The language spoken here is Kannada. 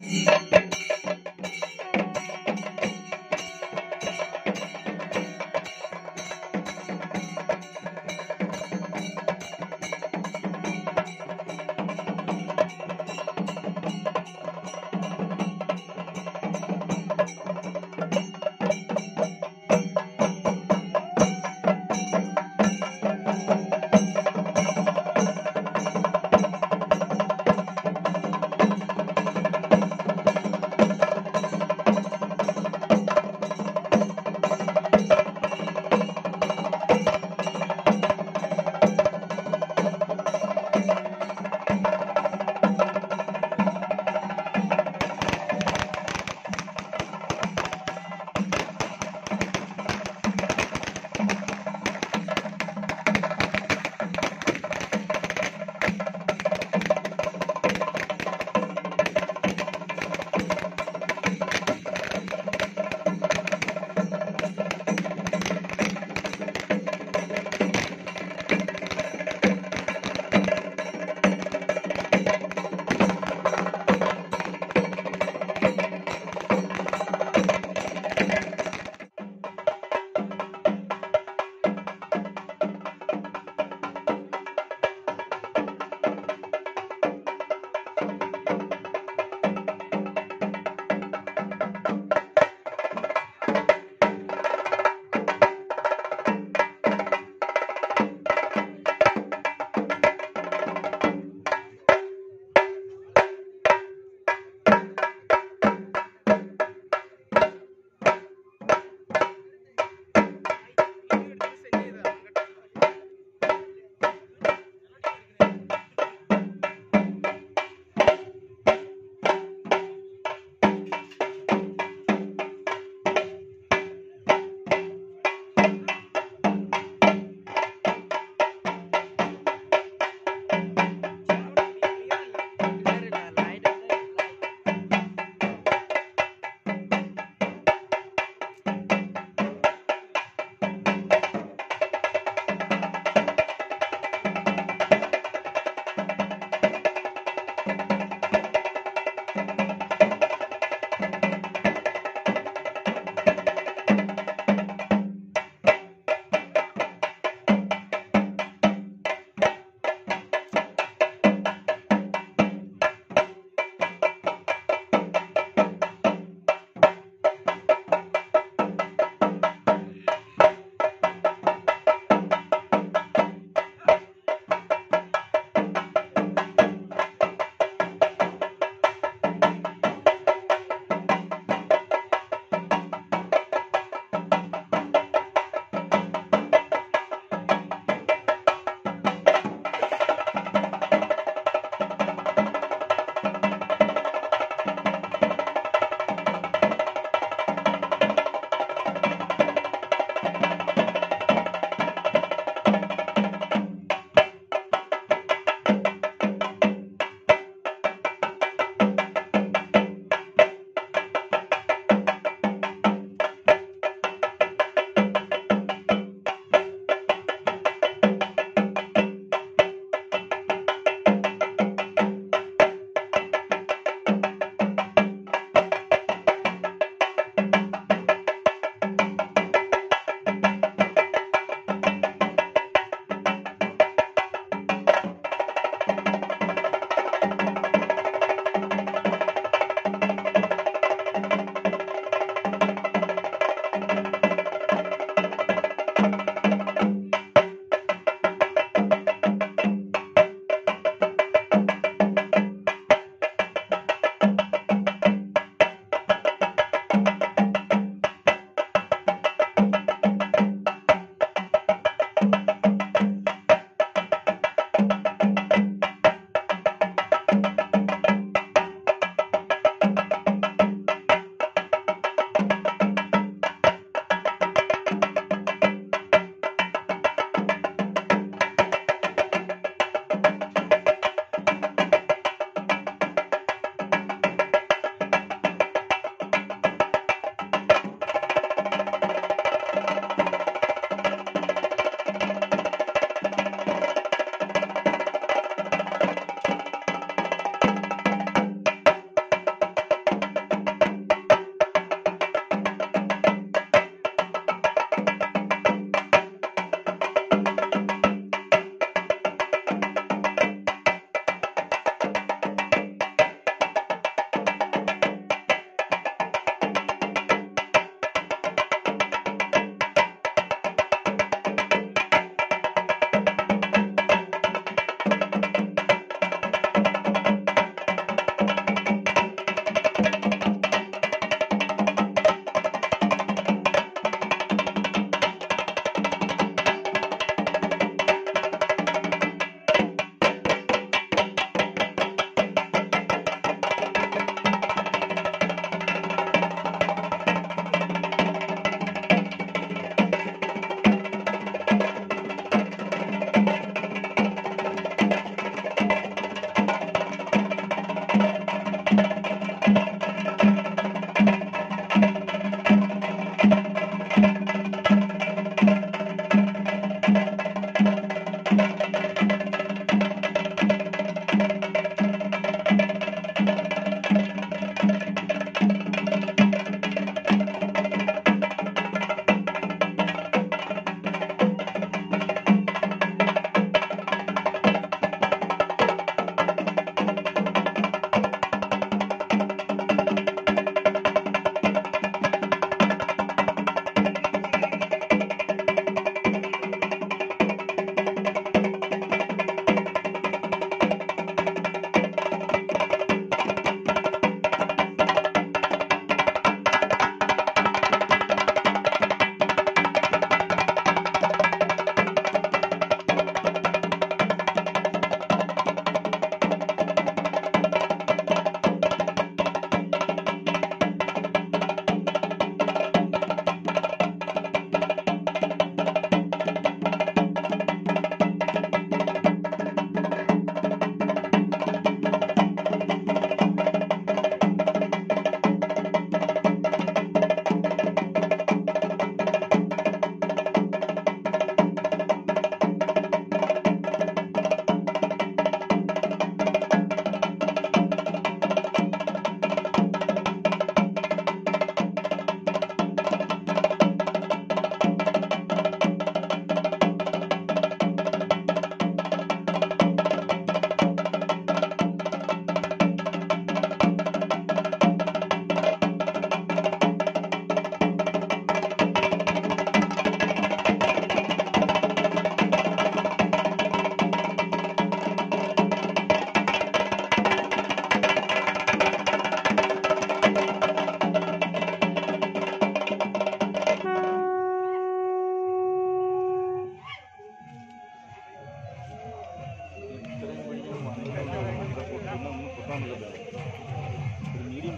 Yeah. ನಮಗೆ ಮೀಡಿಯಂ